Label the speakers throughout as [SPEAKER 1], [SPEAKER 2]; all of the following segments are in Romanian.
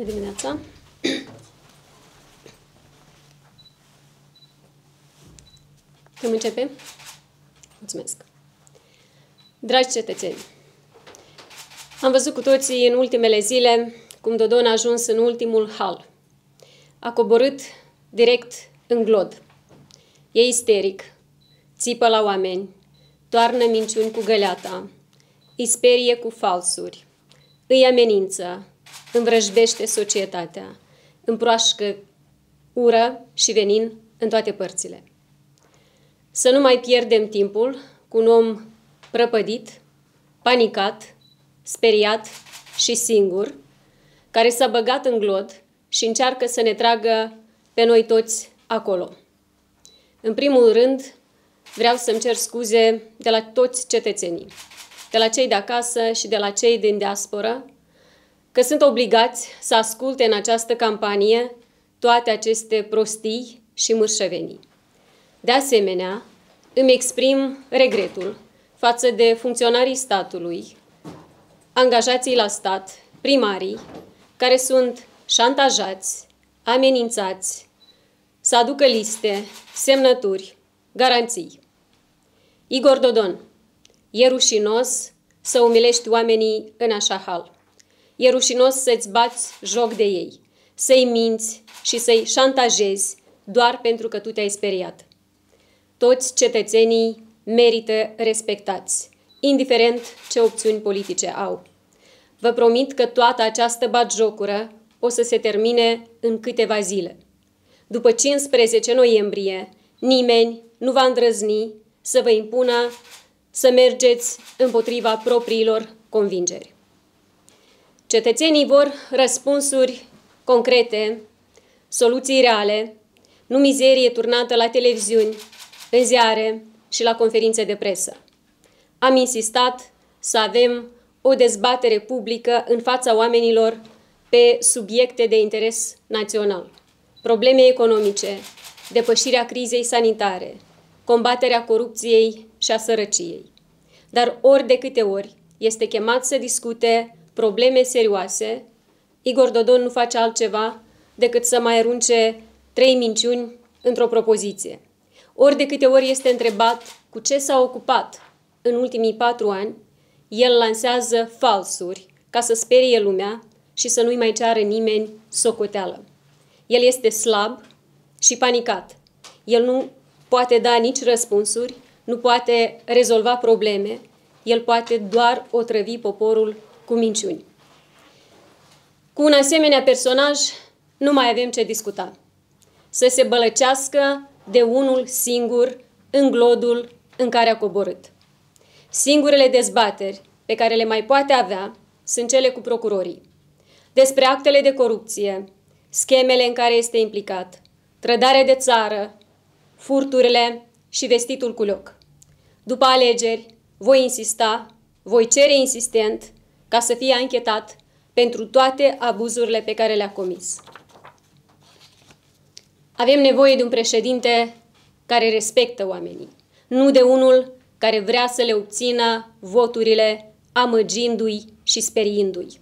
[SPEAKER 1] Bună dimineața! Cum începe? Mulțumesc! Dragi cetățeni, am văzut cu toții în ultimele zile cum Dodon a ajuns în ultimul hal. A coborât direct în glod. E isteric, țipă la oameni, toarnă minciuni cu găleata, îi sperie cu falsuri, îi amenință, învrăjbește societatea, împroașcă ură și venin în toate părțile. Să nu mai pierdem timpul cu un om prăpădit, panicat, speriat și singur, care s-a băgat în glod și încearcă să ne tragă pe noi toți acolo. În primul rând, vreau să-mi cer scuze de la toți cetățenii, de la cei de acasă și de la cei din diasporă, că sunt obligați să asculte în această campanie toate aceste prostii și mârșăvenii. De asemenea, îmi exprim regretul față de funcționarii statului, angajații la stat, primarii, care sunt șantajați, amenințați, să aducă liste, semnături, garanții. Igor Dodon, e rușinos să umilești oamenii în așa hal. E rușinos să-ți bați joc de ei, să-i minți și să-i șantajezi doar pentru că tu te-ai speriat. Toți cetățenii merită respectați, indiferent ce opțiuni politice au. Vă promit că toată această batjocură o să se termine în câteva zile. După 15 noiembrie, nimeni nu va îndrăzni să vă impună să mergeți împotriva propriilor convingeri. Cetățenii vor răspunsuri concrete, soluții reale, nu mizerie turnată la televiziuni, în ziare și la conferințe de presă. Am insistat să avem o dezbatere publică în fața oamenilor pe subiecte de interes național, probleme economice, depășirea crizei sanitare, combaterea corupției și a sărăciei. Dar ori de câte ori este chemat să discute probleme serioase, Igor Dodon nu face altceva decât să mai arunce trei minciuni într-o propoziție. Ori de câte ori este întrebat cu ce s-a ocupat în ultimii patru ani, el lansează falsuri ca să sperie lumea și să nu-i mai ceară nimeni socoteală. El este slab și panicat. El nu poate da nici răspunsuri, nu poate rezolva probleme, el poate doar otrăvi poporul cu minciuni. Cu un asemenea personaj nu mai avem ce discuta. Să se bălăcească de unul singur în glodul în care a coborât. Singurele dezbateri pe care le mai poate avea sunt cele cu procurorii. Despre actele de corupție, schemele în care este implicat, trădare de țară, furturile și vestitul cu loc. După alegeri, voi insista, voi cere insistent ca să fie anchetat pentru toate abuzurile pe care le-a comis. Avem nevoie de un președinte care respectă oamenii, nu de unul care vrea să le obțină voturile amăgindu-i și speriindu-i.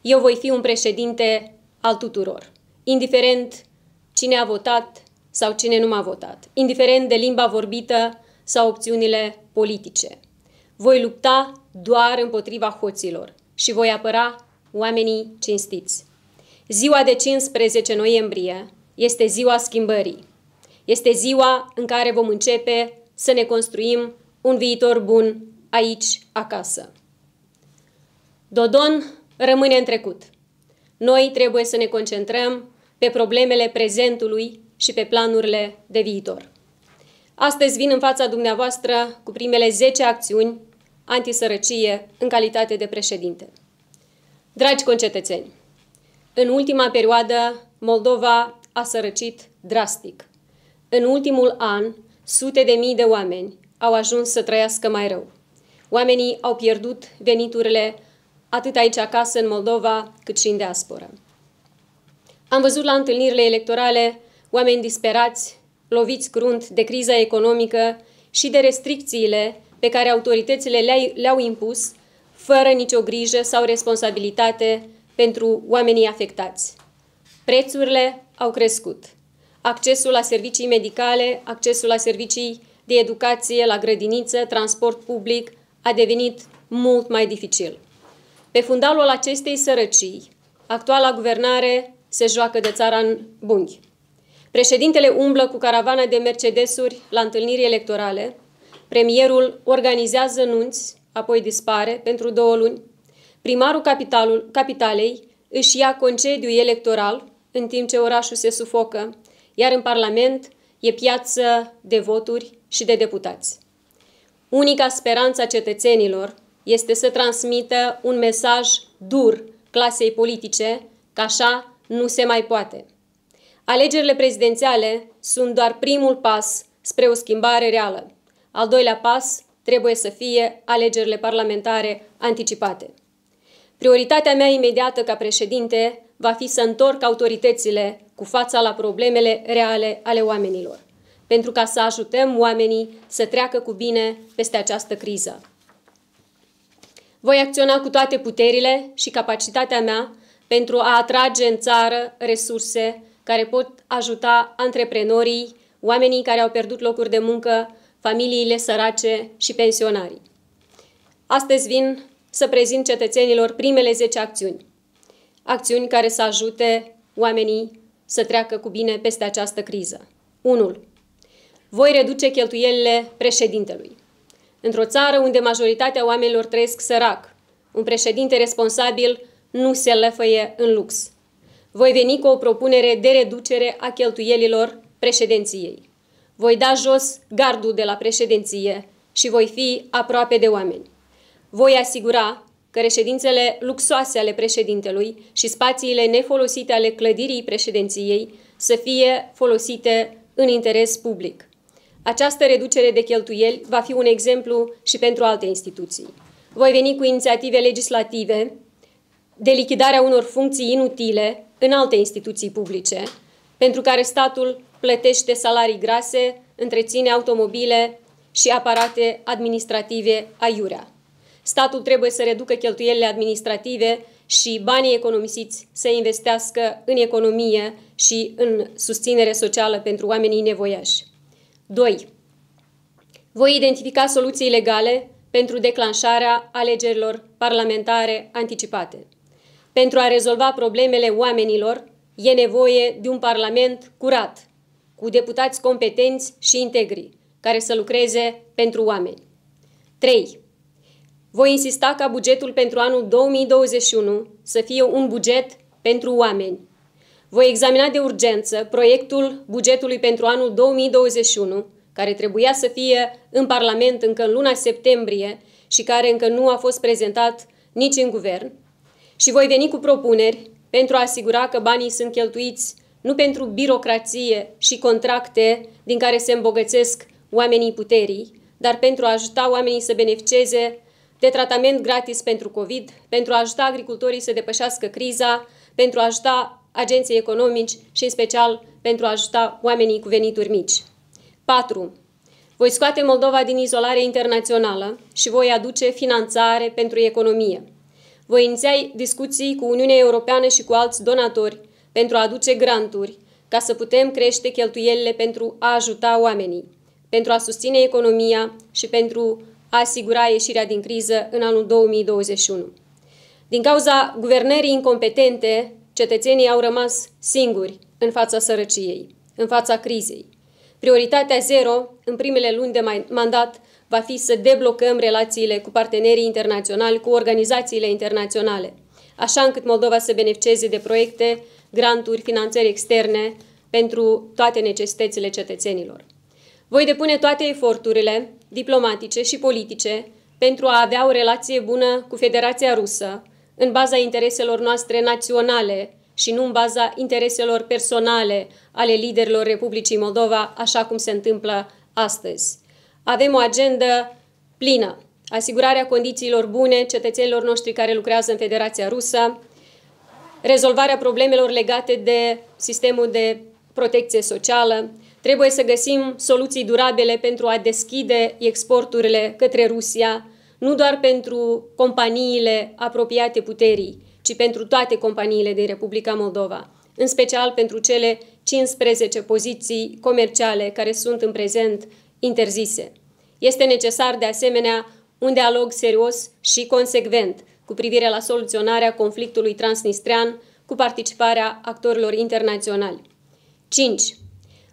[SPEAKER 1] Eu voi fi un președinte al tuturor, indiferent cine a votat sau cine nu m-a votat, indiferent de limba vorbită sau opțiunile politice. Voi lupta doar împotriva hoților și voi apăra oamenii cinstiți. Ziua de 15 noiembrie este ziua schimbării. Este ziua în care vom începe să ne construim un viitor bun aici, acasă. Dodon rămâne în trecut. Noi trebuie să ne concentrăm pe problemele prezentului și pe planurile de viitor. Astăzi vin în fața dumneavoastră cu primele 10 acțiuni antisărăcie în calitate de președinte. Dragi concetățeni, în ultima perioadă Moldova a sărăcit drastic. În ultimul an, sute de mii de oameni au ajuns să trăiască mai rău. Oamenii au pierdut veniturile atât aici acasă în Moldova, cât și în diaspora. Am văzut la întâlnirile electorale oameni disperați, loviți crunt de criza economică și de restricțiile pe care autoritățile le-au impus, fără nicio grijă sau responsabilitate pentru oamenii afectați. Prețurile au crescut. Accesul la servicii medicale, accesul la servicii de educație, la grădiniță, transport public a devenit mult mai dificil. Pe fundalul acestei sărăcii, actuala guvernare se joacă de țara în bunghi. Președintele umblă cu caravana de Mercedesuri la întâlniri electorale, premierul organizează nunți, apoi dispare pentru două luni, primarul capitalul, capitalei își ia concediu electoral în timp ce orașul se sufocă, iar în Parlament e piață de voturi și de deputați. Unica speranță a cetățenilor este să transmită un mesaj dur clasei politice, că așa nu se mai poate. Alegerile prezidențiale sunt doar primul pas spre o schimbare reală. Al doilea pas trebuie să fie alegerile parlamentare anticipate. Prioritatea mea imediată ca președinte va fi să întorc autoritățile cu fața la problemele reale ale oamenilor, pentru ca să ajutăm oamenii să treacă cu bine peste această criză. Voi acționa cu toate puterile și capacitatea mea pentru a atrage în țară resurse care pot ajuta antreprenorii, oamenii care au pierdut locuri de muncă, familiile sărace și pensionarii. Astăzi vin să prezint cetățenilor primele 10 acțiuni. Acțiuni care să ajute oamenii să treacă cu bine peste această criză. 1. Voi reduce cheltuielile președintelui. Într-o țară unde majoritatea oamenilor trăiesc sărac, un președinte responsabil nu se lăfăie în lux. Voi veni cu o propunere de reducere a cheltuielilor președinției. Voi da jos gardul de la președinție și voi fi aproape de oameni. Voi asigura că reședințele luxoase ale președintelui și spațiile nefolosite ale clădirii președinției să fie folosite în interes public. Această reducere de cheltuieli va fi un exemplu și pentru alte instituții. Voi veni cu inițiative legislative de lichidarea unor funcții inutile în alte instituții publice, pentru care statul plătește salarii grase, întreține automobile și aparate administrative aiurea. Statul trebuie să reducă cheltuielile administrative și banii economisiți să investească în economie și în susținere socială pentru oamenii nevoiași. 2. Voi identifica soluții legale pentru declanșarea alegerilor parlamentare anticipate. Pentru a rezolva problemele oamenilor, e nevoie de un parlament curat, cu deputați competenți și integri, care să lucreze pentru oameni. 3. Voi insista ca bugetul pentru anul 2021 să fie un buget pentru oameni. Voi examina de urgență proiectul bugetului pentru anul 2021, care trebuia să fie în Parlament încă în luna septembrie și care încă nu a fost prezentat nici în guvern, și voi veni cu propuneri pentru a asigura că banii sunt cheltuiți nu pentru birocrație și contracte din care se îmbogățesc oamenii puterii, dar pentru a ajuta oamenii să beneficieze de tratament gratis pentru COVID, pentru a ajuta agricultorii să depășească criza, pentru a ajuta agenții economici și în special pentru a ajuta oamenii cu venituri mici. 4. Voi scoate Moldova din izolare internațională și voi aduce finanțare pentru economie. Voi iniția discuții cu Uniunea Europeană și cu alți donatori pentru a aduce granturi ca să putem crește cheltuielile pentru a ajuta oamenii, pentru a susține economia și pentru a asigura ieșirea din criză în anul 2021. Din cauza guvernării incompetente, cetățenii au rămas singuri în fața sărăciei, în fața crizei. Prioritatea zero, în primele luni de mandat, va fi să deblocăm relațiile cu partenerii internaționali, cu organizațiile internaționale, așa încât Moldova să beneficieze de proiecte, granturi, finanțări externe pentru toate necesitățile cetățenilor. Voi depune toate eforturile diplomatice și politice pentru a avea o relație bună cu Federația Rusă, în baza intereselor noastre naționale și nu în baza intereselor personale ale liderilor Republicii Moldova, așa cum se întâmplă astăzi. Avem o agendă plină. Asigurarea condițiilor bune cetățenilor noștri care lucrează în Federația Rusă, rezolvarea problemelor legate de sistemul de protecție socială, Trebuie să găsim soluții durabile pentru a deschide exporturile către Rusia, nu doar pentru companiile apropiate puterii, ci pentru toate companiile din Republica Moldova, în special pentru cele 15 poziții comerciale care sunt în prezent interzise. Este necesar, de asemenea, un dialog serios și consecvent cu privire la soluționarea conflictului transnistrean cu participarea actorilor internaționali. 5.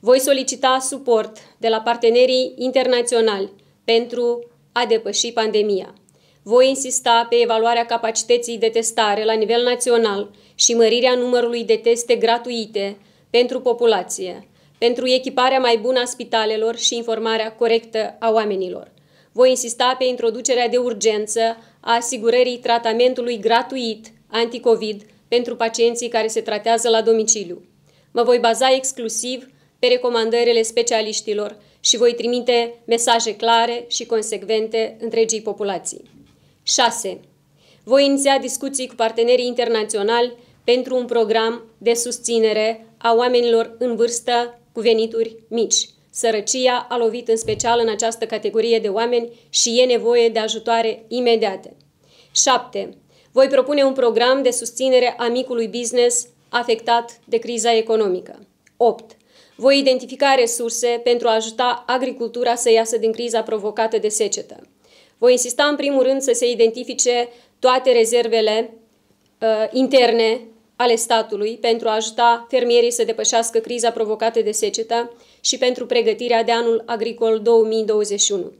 [SPEAKER 1] Voi solicita suport de la partenerii internaționali pentru a depăși pandemia. Voi insista pe evaluarea capacității de testare la nivel național și mărirea numărului de teste gratuite pentru populație, pentru echiparea mai bună a spitalelor și informarea corectă a oamenilor. Voi insista pe introducerea de urgență a asigurării tratamentului gratuit anticovid pentru pacienții care se tratează la domiciliu. Mă voi baza exclusiv pe recomandările specialiștilor și voi trimite mesaje clare și consecvente întregii populații. 6. Voi iniția discuții cu partenerii internaționali pentru un program de susținere a oamenilor în vârstă cu venituri mici. Sărăcia a lovit în special în această categorie de oameni și e nevoie de ajutoare imediate. 7. Voi propune un program de susținere a micului business afectat de criza economică. 8. Voi identifica resurse pentru a ajuta agricultura să iasă din criza provocată de secetă. Voi insista în primul rând să se identifice toate rezervele uh, interne ale statului pentru a ajuta fermierii să depășească criza provocată de secetă și pentru pregătirea de anul agricol 2021.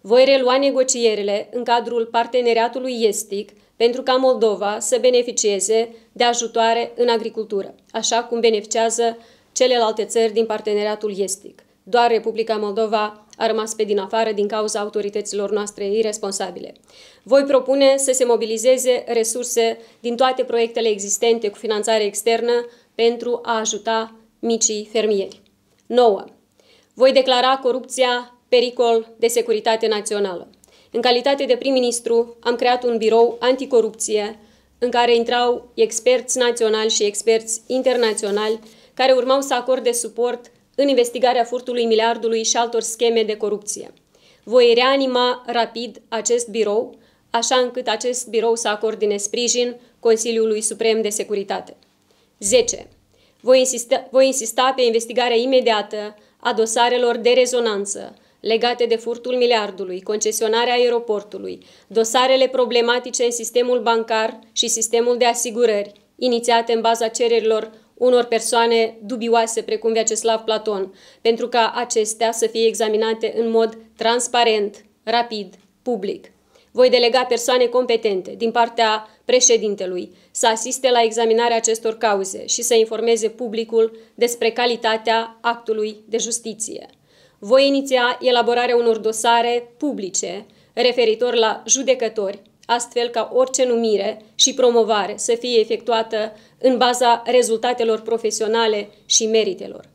[SPEAKER 1] Voi relua negocierile în cadrul parteneriatului estic pentru ca Moldova să beneficieze de ajutoare în agricultură, așa cum beneficiază celelalte țări din parteneriatul estic. Doar Republica Moldova a rămas pe din afară din cauza autorităților noastre irresponsabile. Voi propune să se mobilizeze resurse din toate proiectele existente cu finanțare externă pentru a ajuta micii fermieri. 9. Voi declara corupția pericol de securitate națională. În calitate de prim-ministru, am creat un birou anticorupție în care intrau experți naționali și experți internaționali care urmau să acorde suport în investigarea furtului miliardului și altor scheme de corupție. Voi reanima rapid acest birou, așa încât acest birou să acorde sprijin Consiliului Suprem de Securitate. 10. Voi insista, voi insista pe investigarea imediată a dosarelor de rezonanță legate de furtul miliardului, concesionarea aeroportului, dosarele problematice în sistemul bancar și sistemul de asigurări, inițiate în baza cererilor unor persoane dubioase precum Vyacheslav Platon, pentru ca acestea să fie examinate în mod transparent, rapid, public. Voi delega persoane competente din partea președintelui să asiste la examinarea acestor cauze și să informeze publicul despre calitatea actului de justiție. Voi iniția elaborarea unor dosare publice referitor la judecători, astfel ca orice numire și promovare să fie efectuată în baza rezultatelor profesionale și meritelor.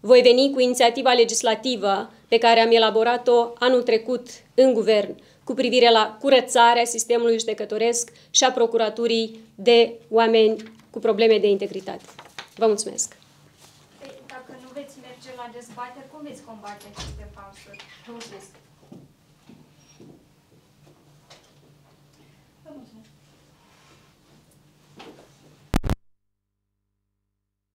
[SPEAKER 1] Voi veni cu inițiativa legislativă pe care am elaborat-o anul trecut în guvern cu privire la curățarea sistemului judecătoresc și a procuraturii de oameni cu probleme de integritate. Vă mulțumesc!
[SPEAKER 2] Păi, dacă nu veți merge la dezbateri, cum veți combate aceste falsuri? Mulțumesc!